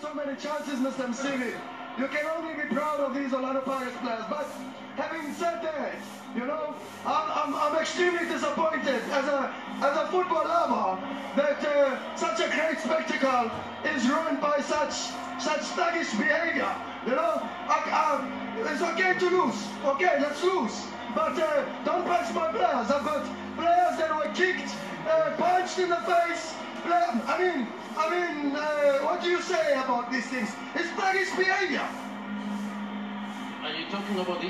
so many chances, Mr. Msiri. You can only be proud of these Orlando Pirates players. But having said that, you know, I'm, I'm, I'm extremely disappointed as a as a football lover that uh, such a great spectacle is ruined by such such thuggish behavior. You know, I, I, it's okay to lose. Okay, let's lose. But uh, don't punch my players. I've got players that were kicked, uh, punched in the face. I mean, I mean, what do you say about these things? It's thuggish behavior. Are you talking about the